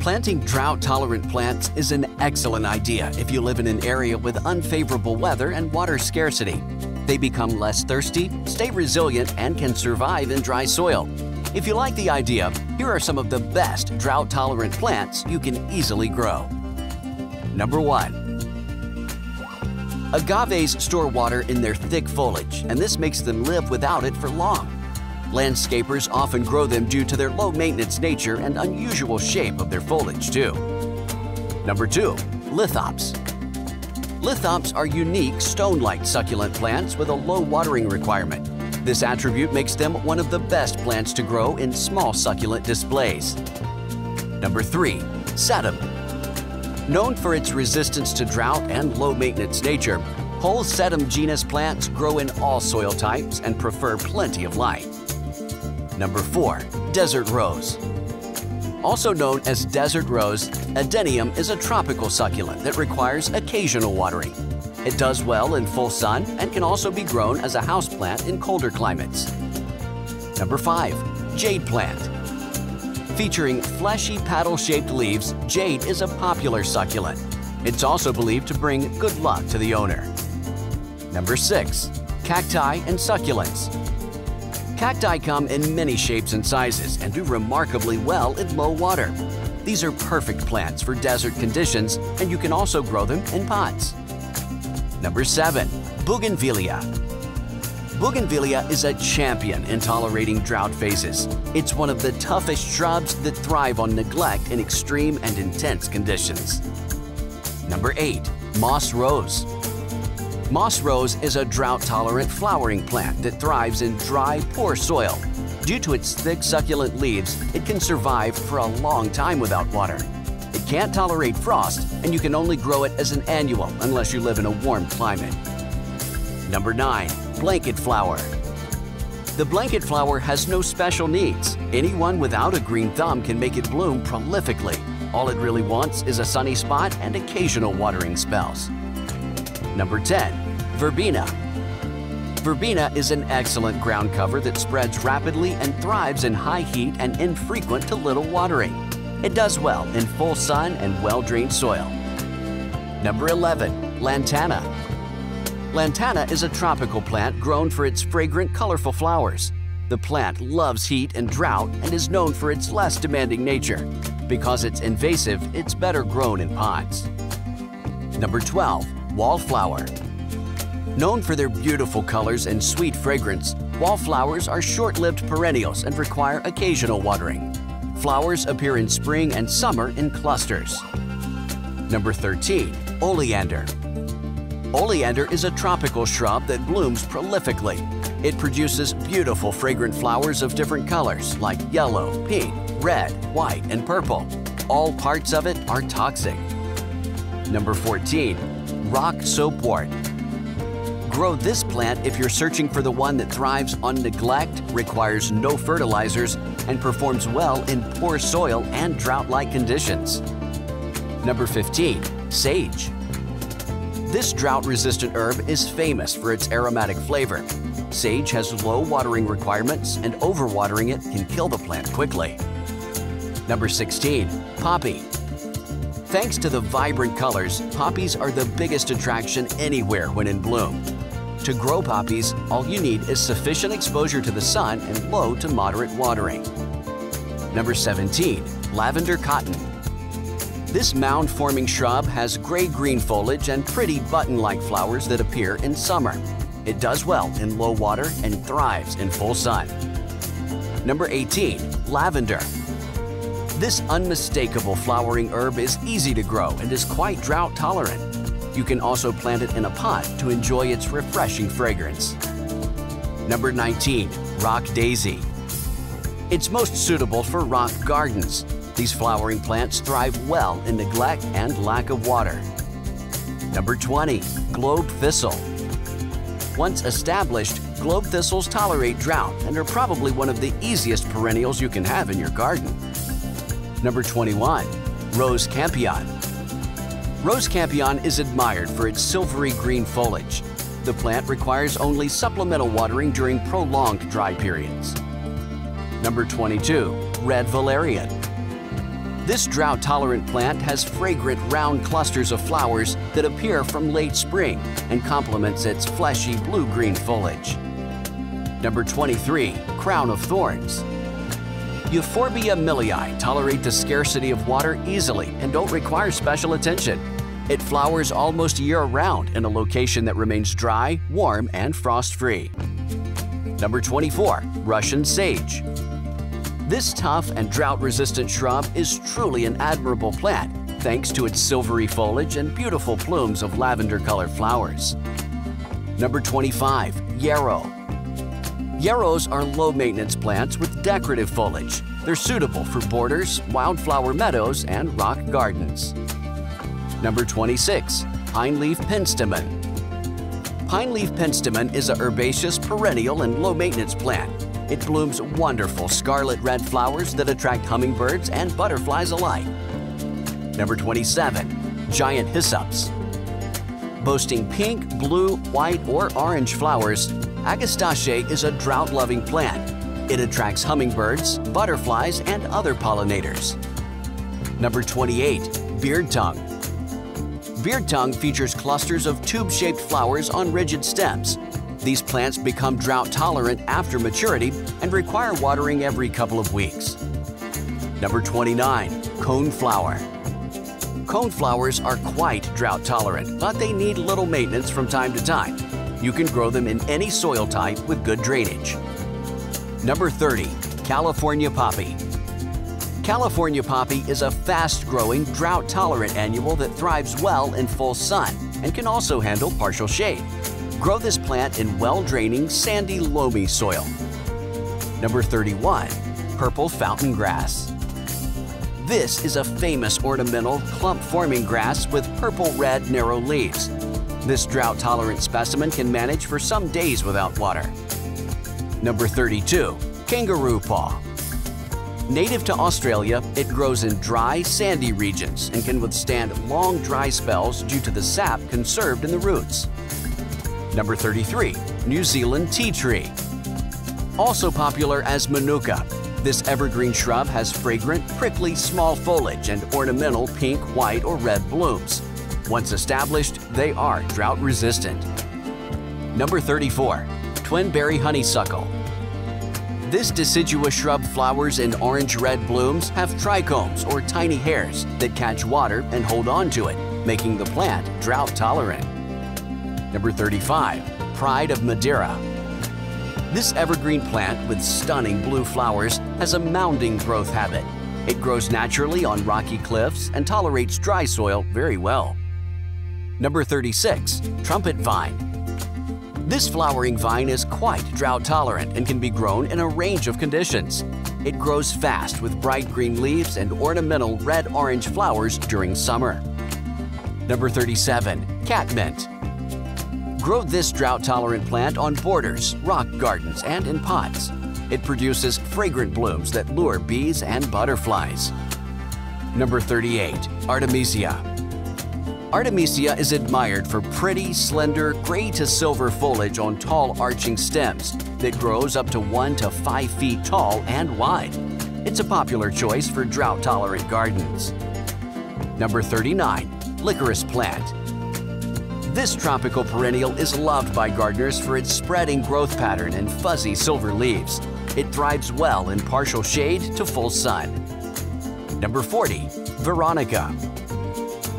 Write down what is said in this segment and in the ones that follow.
Planting drought-tolerant plants is an excellent idea if you live in an area with unfavorable weather and water scarcity. They become less thirsty, stay resilient, and can survive in dry soil. If you like the idea, here are some of the best drought-tolerant plants you can easily grow. Number 1. Agaves store water in their thick foliage, and this makes them live without it for long. Landscapers often grow them due to their low-maintenance nature and unusual shape of their foliage, too. Number 2. Lithops Lithops are unique stone-like succulent plants with a low watering requirement. This attribute makes them one of the best plants to grow in small succulent displays. Number 3. Sedum Known for its resistance to drought and low-maintenance nature, whole sedum genus plants grow in all soil types and prefer plenty of light. Number 4. Desert Rose Also known as desert rose, adenium is a tropical succulent that requires occasional watering. It does well in full sun and can also be grown as a houseplant in colder climates. Number 5. Jade Plant Featuring fleshy paddle-shaped leaves, jade is a popular succulent. It's also believed to bring good luck to the owner. Number 6. Cacti and Succulents Cacti come in many shapes and sizes and do remarkably well in low water. These are perfect plants for desert conditions and you can also grow them in pots. Number 7. Bougainvillea Bougainvillea is a champion in tolerating drought phases. It's one of the toughest shrubs that thrive on neglect in extreme and intense conditions. Number 8. Moss Rose Moss rose is a drought-tolerant flowering plant that thrives in dry, poor soil. Due to its thick, succulent leaves, it can survive for a long time without water. It can't tolerate frost, and you can only grow it as an annual unless you live in a warm climate. Number 9. Blanket Flower The blanket flower has no special needs. Anyone without a green thumb can make it bloom prolifically. All it really wants is a sunny spot and occasional watering spells. Number 10. Verbena. Verbena is an excellent ground cover that spreads rapidly and thrives in high heat and infrequent to little watering. It does well in full sun and well-drained soil. Number 11. Lantana. Lantana is a tropical plant grown for its fragrant, colorful flowers. The plant loves heat and drought and is known for its less demanding nature. Because it's invasive, it's better grown in pots. Number 12 wallflower. Known for their beautiful colors and sweet fragrance, wallflowers are short-lived perennials and require occasional watering. Flowers appear in spring and summer in clusters. Number 13. Oleander Oleander is a tropical shrub that blooms prolifically. It produces beautiful fragrant flowers of different colors like yellow, pink, red, white, and purple. All parts of it are toxic. Number 14 rock soapwort. Grow this plant if you're searching for the one that thrives on neglect, requires no fertilizers, and performs well in poor soil and drought-like conditions. Number 15. Sage. This drought-resistant herb is famous for its aromatic flavor. Sage has low watering requirements and overwatering it can kill the plant quickly. Number 16. Poppy. Thanks to the vibrant colors, poppies are the biggest attraction anywhere when in bloom. To grow poppies, all you need is sufficient exposure to the sun and low to moderate watering. Number 17. Lavender Cotton This mound-forming shrub has gray-green foliage and pretty button-like flowers that appear in summer. It does well in low water and thrives in full sun. Number 18. Lavender this unmistakable flowering herb is easy to grow and is quite drought tolerant. You can also plant it in a pot to enjoy its refreshing fragrance. Number 19. Rock Daisy It's most suitable for rock gardens. These flowering plants thrive well in neglect and lack of water. Number 20. Globe Thistle Once established, globe thistles tolerate drought and are probably one of the easiest perennials you can have in your garden. Number 21. Rose Campion Rose Campion is admired for its silvery green foliage. The plant requires only supplemental watering during prolonged dry periods. Number 22. Red Valerian This drought-tolerant plant has fragrant round clusters of flowers that appear from late spring and complements its fleshy blue-green foliage. Number 23. Crown of Thorns Euphorbia milii tolerate the scarcity of water easily and don't require special attention. It flowers almost year-round in a location that remains dry, warm, and frost-free. Number 24. Russian Sage This tough and drought-resistant shrub is truly an admirable plant thanks to its silvery foliage and beautiful plumes of lavender-colored flowers. Number 25. Yarrow Yarrows are low-maintenance plants with decorative foliage. They're suitable for borders, wildflower meadows, and rock gardens. Number 26. Pine Leaf Penstemon Pine leaf penstemon is a herbaceous, perennial, and low-maintenance plant. It blooms wonderful scarlet red flowers that attract hummingbirds and butterflies alike. Number 27. Giant Hyssops Boasting pink, blue, white, or orange flowers, Agastache is a drought-loving plant. It attracts hummingbirds, butterflies, and other pollinators. Number 28. Beard Tongue Beard tongue features clusters of tube-shaped flowers on rigid stems. These plants become drought-tolerant after maturity and require watering every couple of weeks. Number 29. Coneflower Coneflowers are quite drought-tolerant, but they need little maintenance from time to time. You can grow them in any soil type with good drainage. Number 30. California Poppy California poppy is a fast-growing, drought-tolerant annual that thrives well in full sun and can also handle partial shade. Grow this plant in well-draining, sandy, loamy soil. Number 31. Purple Fountain Grass This is a famous ornamental, clump-forming grass with purple-red, narrow leaves. This drought-tolerant specimen can manage for some days without water. Number 32. Kangaroo Paw Native to Australia, it grows in dry, sandy regions and can withstand long dry spells due to the sap conserved in the roots. Number 33. New Zealand Tea Tree Also popular as Manuka, this evergreen shrub has fragrant, prickly, small foliage and ornamental pink, white, or red blooms. Once established, they are drought resistant. Number 34. Twinberry Honeysuckle This deciduous shrub flowers in orange-red blooms have trichomes or tiny hairs that catch water and hold on to it, making the plant drought tolerant. Number 35. Pride of Madeira This evergreen plant with stunning blue flowers has a mounding growth habit. It grows naturally on rocky cliffs and tolerates dry soil very well. Number 36. Trumpet Vine This flowering vine is quite drought tolerant and can be grown in a range of conditions. It grows fast with bright green leaves and ornamental red-orange flowers during summer. Number 37. Catmint Grow this drought-tolerant plant on borders, rock gardens, and in pots. It produces fragrant blooms that lure bees and butterflies. Number 38. Artemisia Artemisia is admired for pretty, slender, gray to silver foliage on tall arching stems that grows up to 1 to 5 feet tall and wide. It's a popular choice for drought-tolerant gardens. Number 39. Licorice Plant This tropical perennial is loved by gardeners for its spreading growth pattern and fuzzy silver leaves. It thrives well in partial shade to full sun. Number 40. Veronica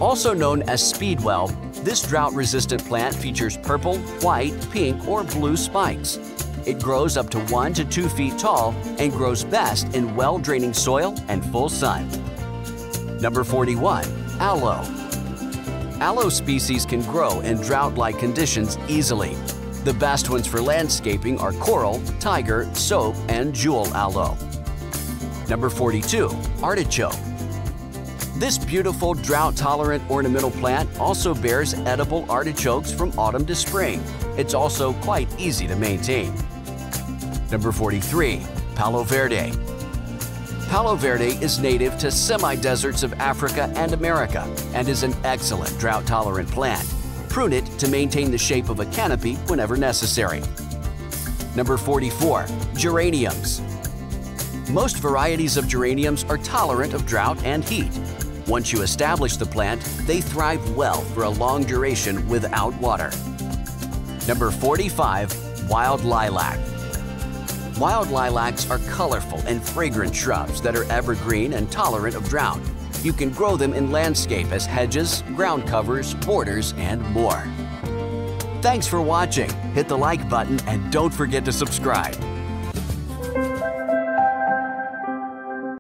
also known as speedwell, this drought-resistant plant features purple, white, pink, or blue spikes. It grows up to 1 to 2 feet tall and grows best in well-draining soil and full sun. Number 41. Aloe Aloe species can grow in drought-like conditions easily. The best ones for landscaping are coral, tiger, soap, and jewel aloe. Number 42. Artichoke this beautiful drought-tolerant ornamental plant also bears edible artichokes from autumn to spring. It's also quite easy to maintain. Number 43. Palo Verde Palo Verde is native to semi-deserts of Africa and America and is an excellent drought-tolerant plant. Prune it to maintain the shape of a canopy whenever necessary. Number 44. Geraniums Most varieties of geraniums are tolerant of drought and heat. Once you establish the plant, they thrive well for a long duration without water. Number 45. Wild Lilac Wild lilacs are colorful and fragrant shrubs that are evergreen and tolerant of drought. You can grow them in landscape as hedges, ground covers, borders, and more. Thanks for watching. Hit the like button and don't forget to subscribe.